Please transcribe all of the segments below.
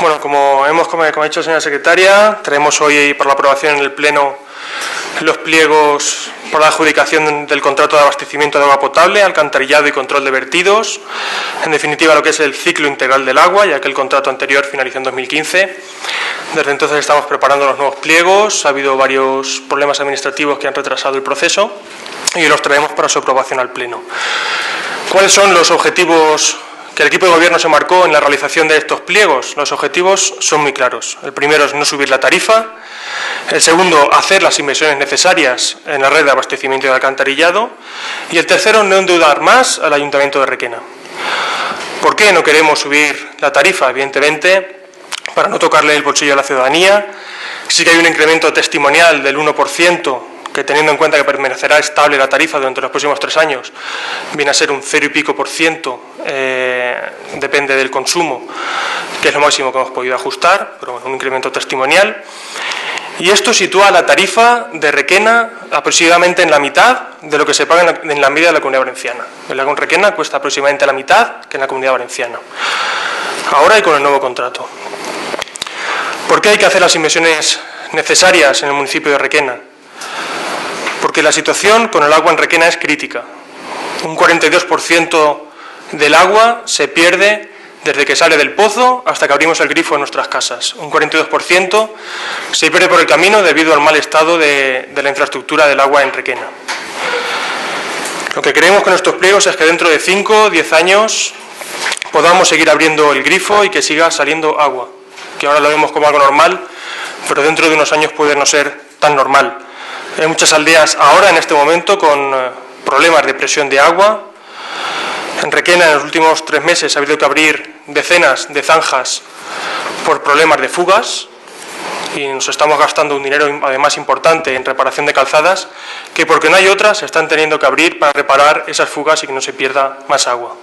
Bueno, como hemos como ha dicho señora secretaria, traemos hoy por la aprobación en el Pleno los pliegos por la adjudicación del contrato de abastecimiento de agua potable, alcantarillado y control de vertidos. En definitiva, lo que es el ciclo integral del agua, ya que el contrato anterior finalizó en 2015. Desde entonces estamos preparando los nuevos pliegos. Ha habido varios problemas administrativos que han retrasado el proceso y los traemos para su aprobación al Pleno. ¿Cuáles son los objetivos que el equipo de gobierno se marcó en la realización de estos pliegos. Los objetivos son muy claros. El primero es no subir la tarifa. El segundo, hacer las inversiones necesarias en la red de abastecimiento de alcantarillado. Y el tercero, no endeudar más al Ayuntamiento de Requena. ¿Por qué no queremos subir la tarifa? Evidentemente, para no tocarle el bolsillo a la ciudadanía. Sí que hay un incremento testimonial del 1% que teniendo en cuenta que permanecerá estable la tarifa durante los próximos tres años, viene a ser un cero y pico por ciento, eh, depende del consumo, que es lo máximo que hemos podido ajustar, pero bueno, un incremento testimonial. Y esto sitúa la tarifa de Requena aproximadamente en la mitad de lo que se paga en la, media de la comunidad valenciana. El lago Requena cuesta aproximadamente la mitad que en la comunidad valenciana. Ahora y con el nuevo contrato. ¿Por qué hay que hacer las inversiones necesarias en el municipio de Requena? Porque la situación con el agua en Requena es crítica. Un 42% del agua se pierde desde que sale del pozo hasta que abrimos el grifo en nuestras casas. Un 42% se pierde por el camino debido al mal estado de, de la infraestructura del agua en Requena. Lo que creemos con estos pliegos es que dentro de 5 o 10 años podamos seguir abriendo el grifo y que siga saliendo agua, que ahora lo vemos como algo normal, pero dentro de unos años puede no ser tan normal. Hay muchas aldeas ahora, en este momento, con eh, problemas de presión de agua. En Requena, en los últimos tres meses, ha habido que abrir decenas de zanjas por problemas de fugas y nos estamos gastando un dinero además importante en reparación de calzadas que porque no hay otras se están teniendo que abrir para reparar esas fugas y que no se pierda más agua.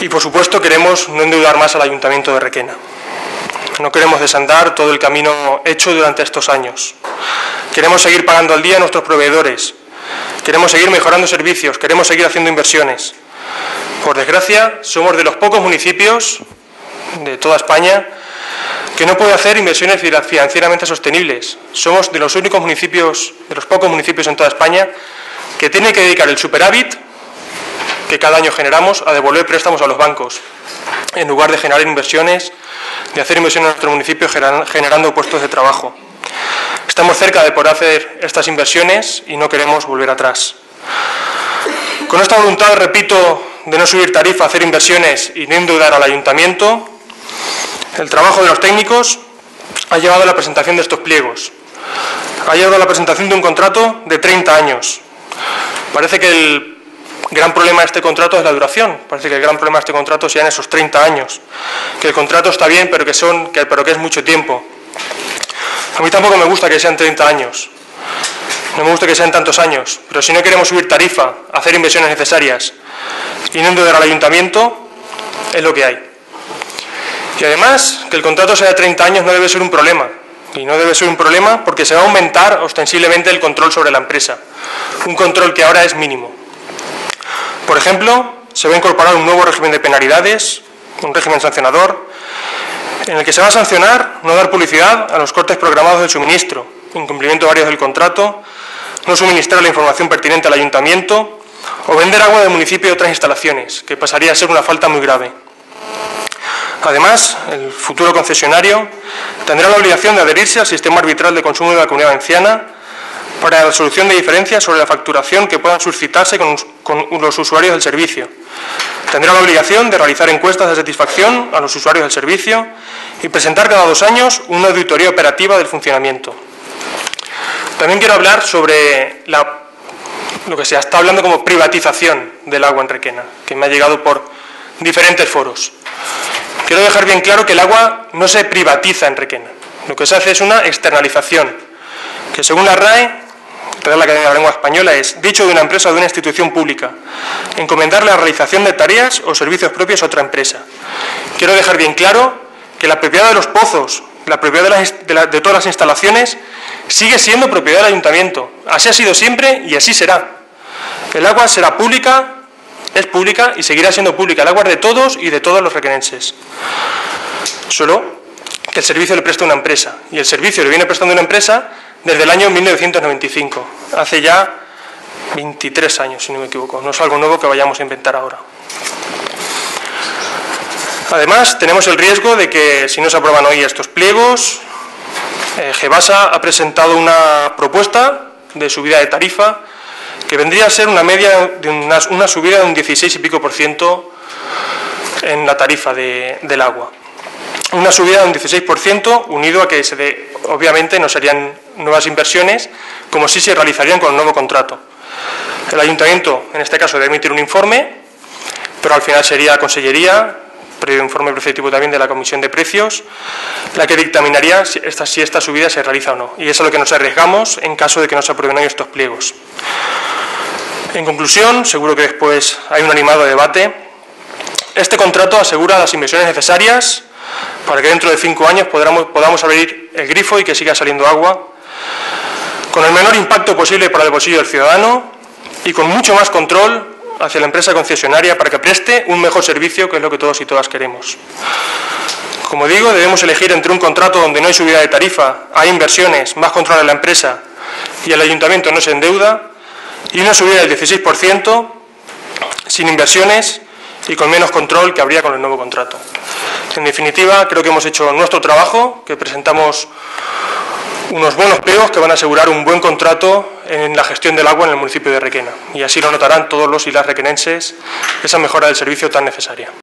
Y por supuesto queremos no endeudar más al Ayuntamiento de Requena. No queremos desandar todo el camino hecho durante estos años. Queremos seguir pagando al día a nuestros proveedores. Queremos seguir mejorando servicios. Queremos seguir haciendo inversiones. Por desgracia, somos de los pocos municipios de toda España que no puede hacer inversiones financieramente sostenibles. Somos de los únicos municipios, de los pocos municipios en toda España, que tiene que dedicar el superávit que cada año generamos a devolver préstamos a los bancos, en lugar de generar inversiones de hacer inversión en nuestro municipio generando puestos de trabajo. Estamos cerca de poder hacer estas inversiones y no queremos volver atrás. Con esta voluntad, repito, de no subir tarifa, hacer inversiones y no endeudar al ayuntamiento, el trabajo de los técnicos ha llevado a la presentación de estos pliegos. Ha llevado a la presentación de un contrato de 30 años. Parece que el gran problema de este contrato es la duración. Parece que el gran problema de este contrato sean esos 30 años. Que el contrato está bien, pero que, son, que, es mucho tiempo. A mí tampoco me gusta que sean 30 años. No me gusta que sean tantos años. Pero si no queremos subir tarifa, hacer inversiones necesarias y no endeudar al ayuntamiento, es lo que hay. Y además, que el contrato sea de 30 años no debe ser un problema. Y no debe ser un problema porque se va a aumentar ostensiblemente el control sobre la empresa. Un control que ahora es mínimo. Por ejemplo, se va a incorporar un nuevo régimen de penalidades, un régimen sancionador, en el que se va a sancionar no dar publicidad a los cortes programados del suministro, incumplimiento varios del contrato, no suministrar la información pertinente al ayuntamiento o vender agua del municipio y otras instalaciones, que pasaría a ser una falta muy grave. Además, el futuro concesionario tendrá la obligación de adherirse al sistema arbitral de consumo de la comunidad valenciana para la solución de diferencias sobre la facturación que puedan suscitarse con, con, los usuarios del servicio. Tendrá la obligación de realizar encuestas de satisfacción a los usuarios del servicio y presentar cada dos años una auditoría operativa del funcionamiento. También quiero hablar sobre lo que se está hablando como privatización del agua en Requena, que me ha llegado por diferentes foros. Quiero dejar bien claro que el agua no se privatiza en Requena. Lo que se hace es una externalización, que según la RAE Real Academia de la Lengua Española es dicho de una empresa o de una institución pública, encomendar la realización de tareas o servicios propios a otra empresa. Quiero dejar bien claro que la propiedad de los pozos, la propiedad de, todas las instalaciones, sigue siendo propiedad del ayuntamiento. Así ha sido siempre y así será. El agua será pública es pública y seguirá siendo pública. El agua es de todos y de todos los requenenses. Solo que el servicio le presta una empresa. Y el servicio le viene prestando una empresa desde el año 1995. Hace ya 23 años, si no me equivoco. No es algo nuevo que vayamos a inventar ahora. Además, tenemos el riesgo de que si no se aprueban hoy estos pliegos, eh, Gebasa ha presentado una propuesta de subida de tarifa que vendría a ser una media de una, subida de un 16 y pico por ciento en la tarifa del agua. Una subida de un 16% unido a que se de, obviamente no serían nuevas inversiones como si se realizarían con el nuevo contrato. El ayuntamiento, en este caso, debe emitir un informe, pero al final sería la Consellería previo informe preceptivo también de la Comisión de Precios, la que dictaminaría si esta, si subida se realiza o no. Y es lo que nos arriesgamos en caso de que no se aprueben estos pliegos. En conclusión, seguro que después hay un animado debate. Este contrato asegura las inversiones necesarias para que dentro de cinco años podamos, podamos abrir el grifo y que siga saliendo agua, con el menor impacto posible para el bolsillo del ciudadano y con mucho más control hacia la empresa concesionaria para que preste un mejor servicio, que es lo que todos y todas queremos. Como digo, debemos elegir entre un contrato donde no hay subida de tarifa, hay inversiones, más control en la empresa y el ayuntamiento no se endeuda, y una subida del 16% sin inversiones y con menos control que habría con el nuevo contrato. En definitiva, creo que hemos hecho nuestro trabajo, que presentamos unos buenos pliegos que van a asegurar un buen contrato en la gestión del agua en el municipio de Requena. Y así lo notarán todos los y las requenenses esa mejora del servicio tan necesaria.